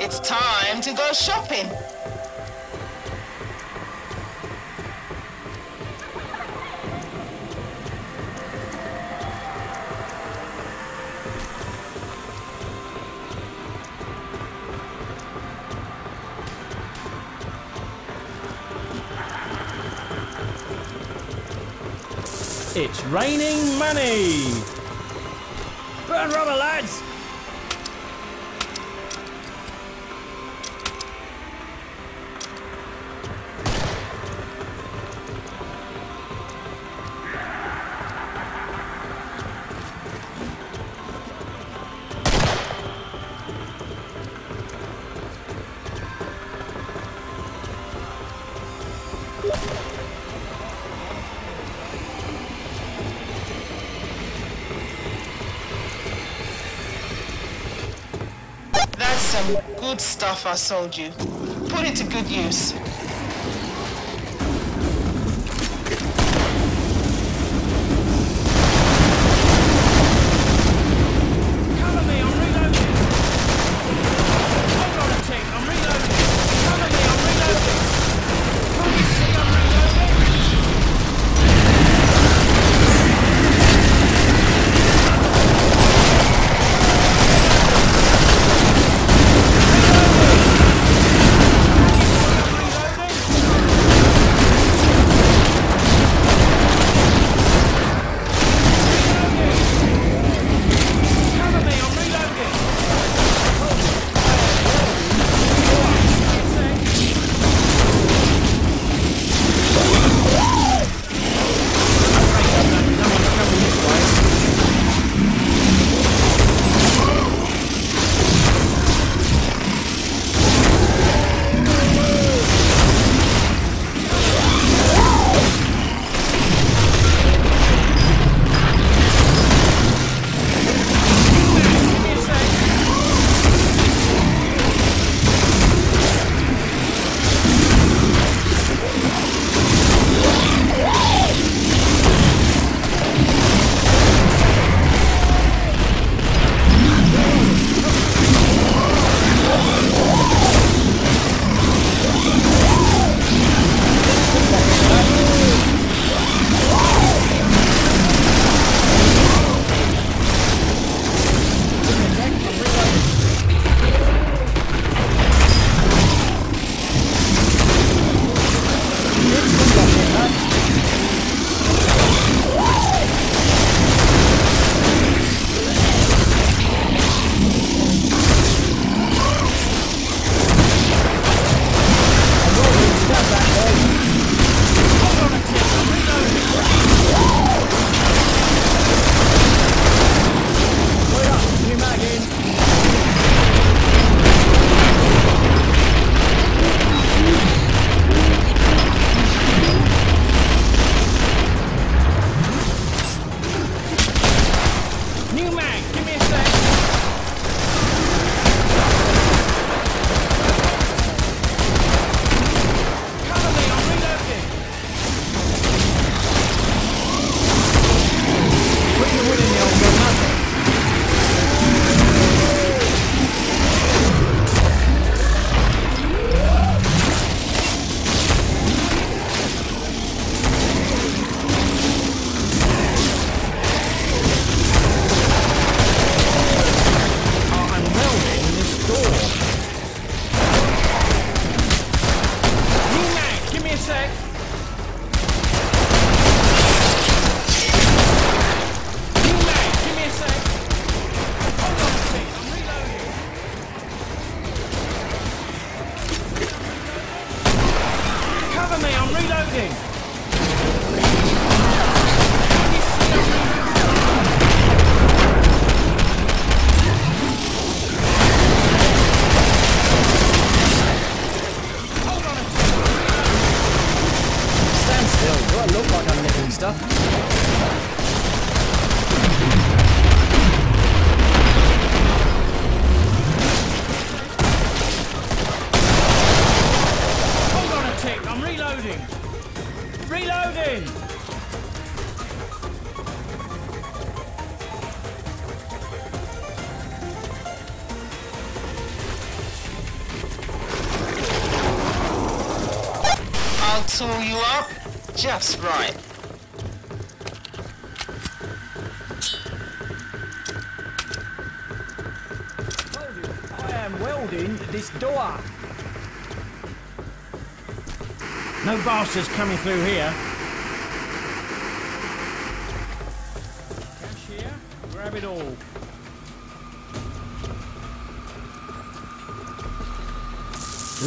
It's time to go shopping. It's raining money! Burn rubber, lads! some good stuff I sold you. Put it to good use. just right. I am welding this door. No bastards coming through here. Cash here. grab it all.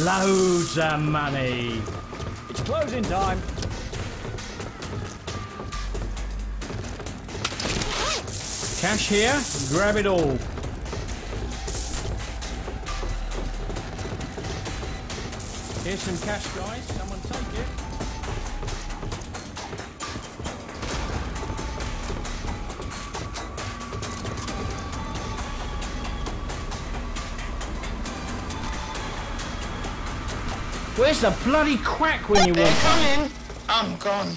Loads of money. It's closing time. Cash here, grab it all. Here's some cash, guys. Someone take it. Where's the bloody quack when you were coming? I'm gone.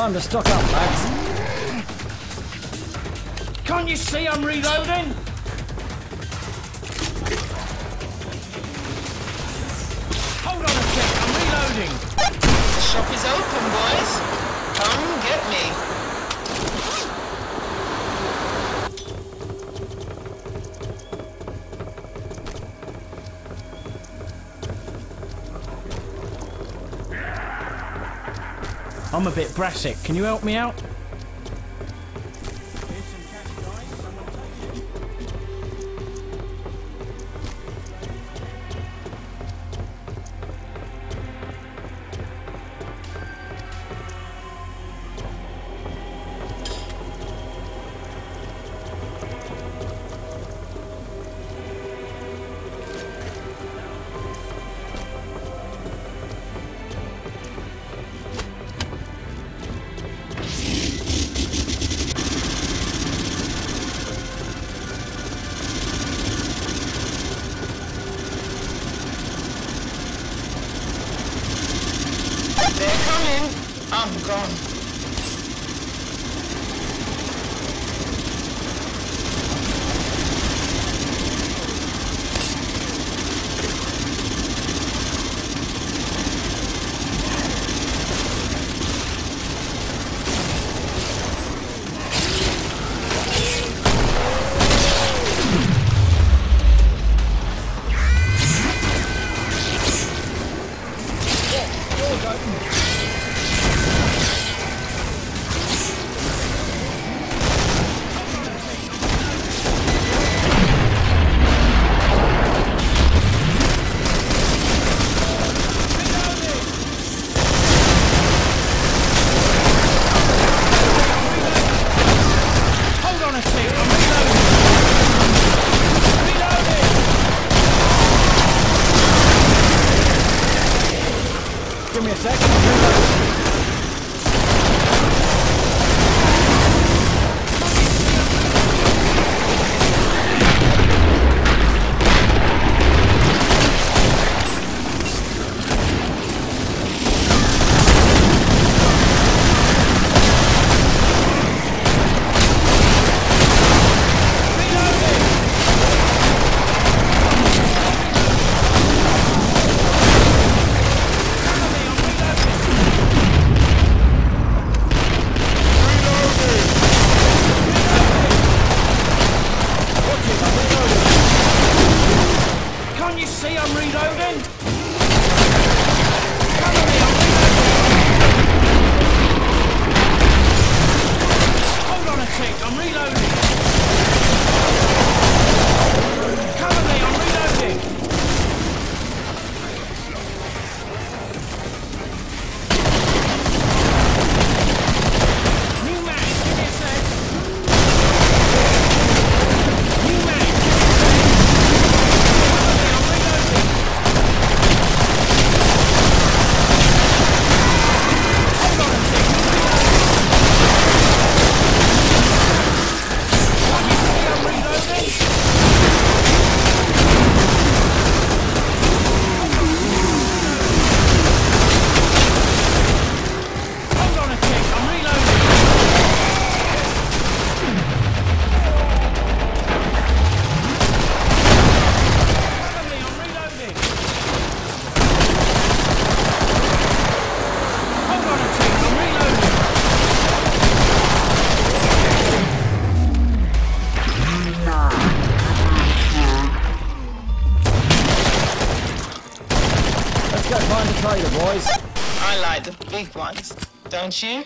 Time to stock up, lads. Can't you see I'm reloading? Hold on a sec, I'm reloading. The Shop is open, boys. Come get me. I'm a bit brassic. Can you help me out? boys. I like the big ones, don't you?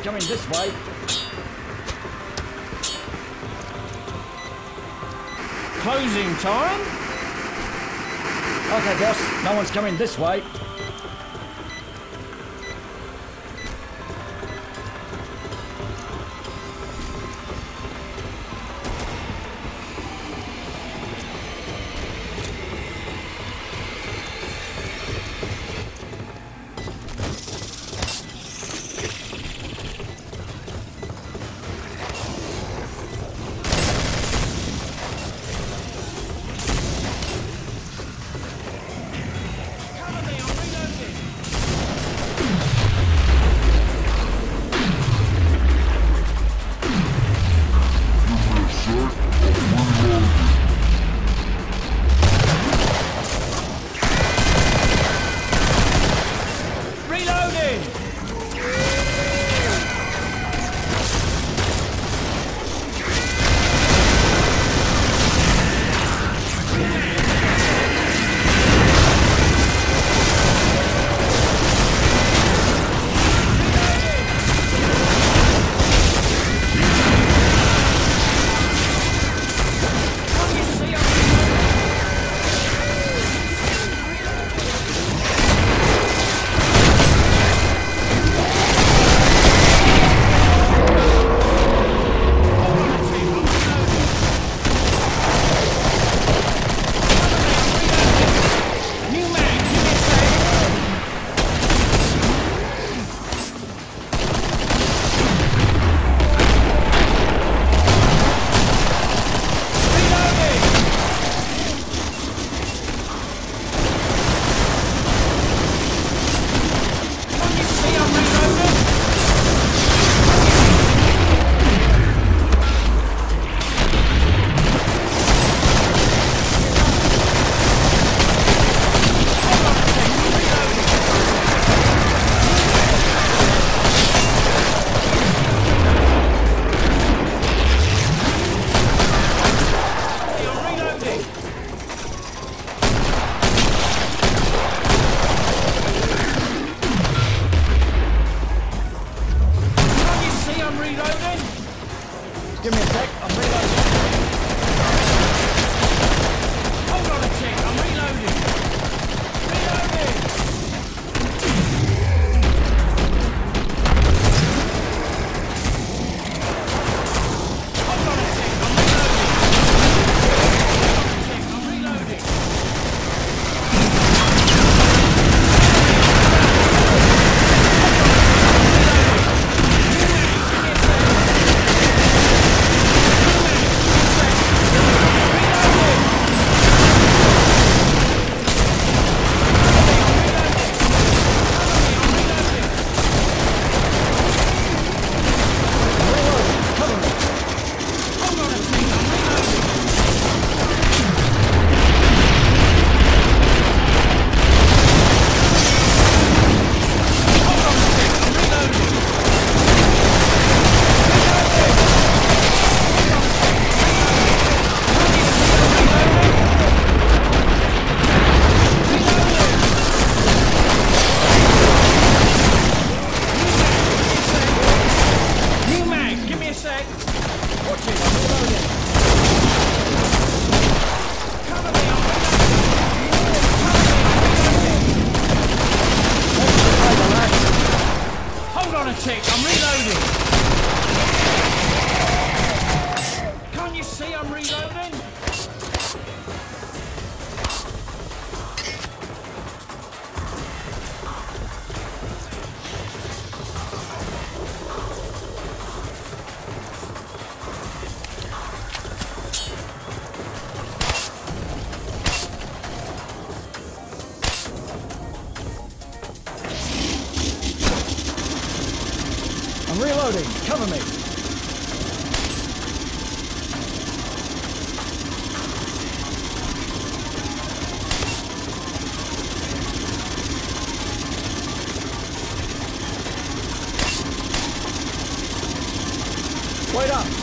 Coming this way. Closing time? Okay, boss. No one's coming this way.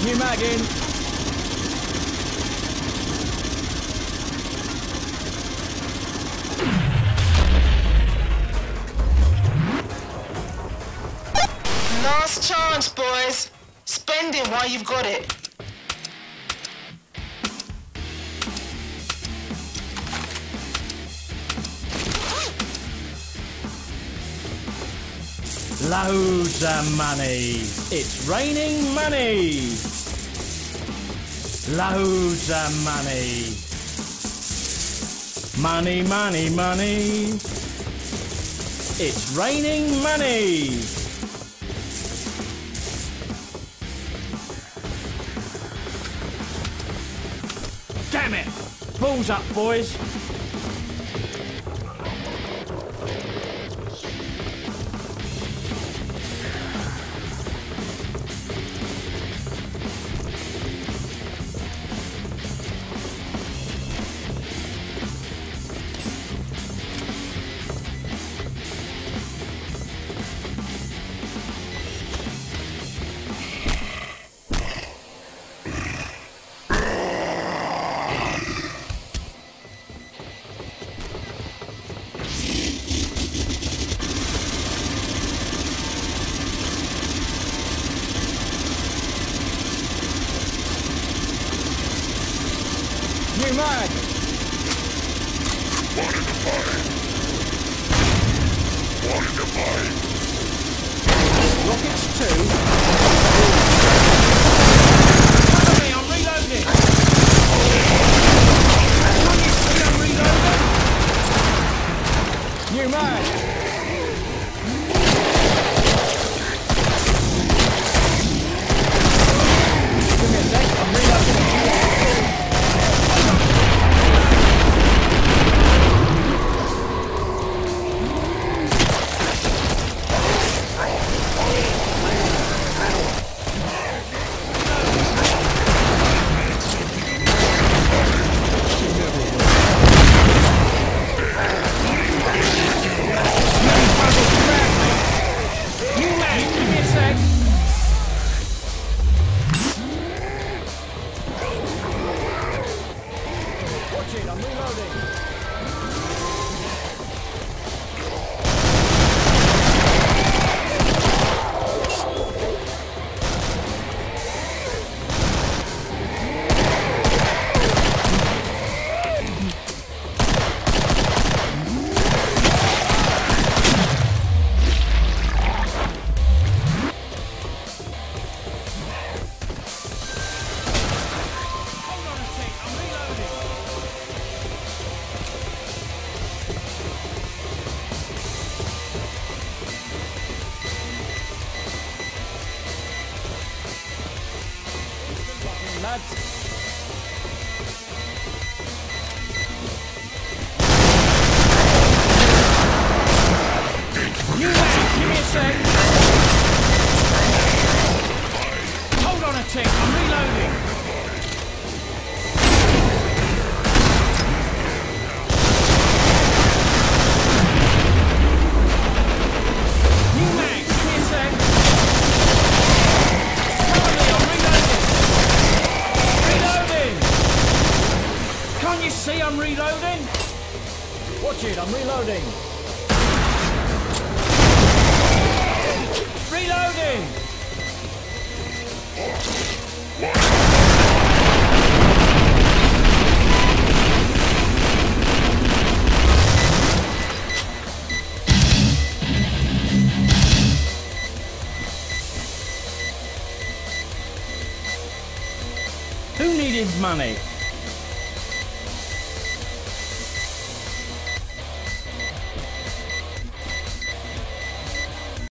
Wait up. Mag in. Last chance, boys. Spend it while you've got it. Loads of money. It's raining money. Loads of money. Money, money, money. It's raining money. Damn it! Balls up, boys. mad! What in the mine? What in the mine? Rockets 2 I'm reloading. Reloading. Who needed money?